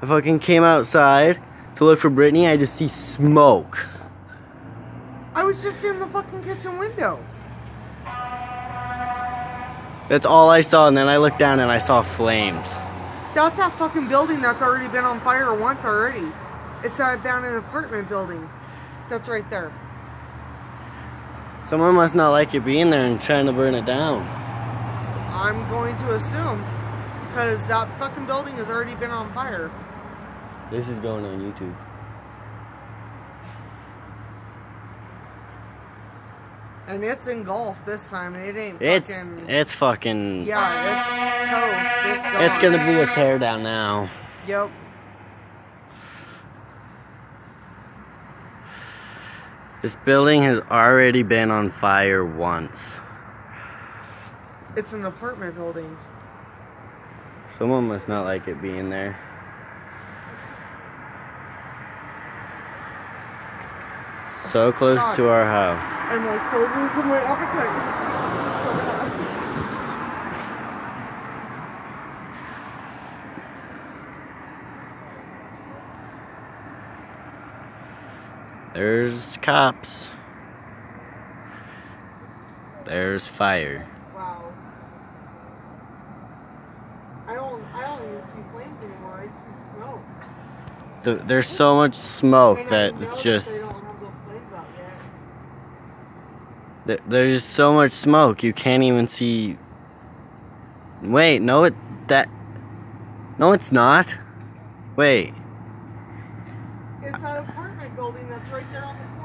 I fucking came outside to look for Brittany. I just see smoke. I was just in the fucking kitchen window. That's all I saw, and then I looked down and I saw flames. That's that fucking building that's already been on fire once already. It's uh, that abandoned apartment building. That's right there. Someone must not like you being there and trying to burn it down. I'm going to assume. Because that fucking building has already been on fire. This is going on YouTube. And it's engulfed this time. It ain't It's fucking... it's fucking yeah, it's toast. It's gone. it's gonna be a teardown now. Yep. This building has already been on fire once. It's an apartment building. Someone must not like it being there. So close God. to our house. And like so losing my appetite. It's so bad. There's cops. There's fire. Wow. I don't I don't even see flames anymore. I just see smoke. The, there's so much smoke that it's just. they don't have those flames out yet. th- There's just so much smoke you can't even see. Wait, no, it that. No, it's not. Wait, It's that apartment building that's right there on the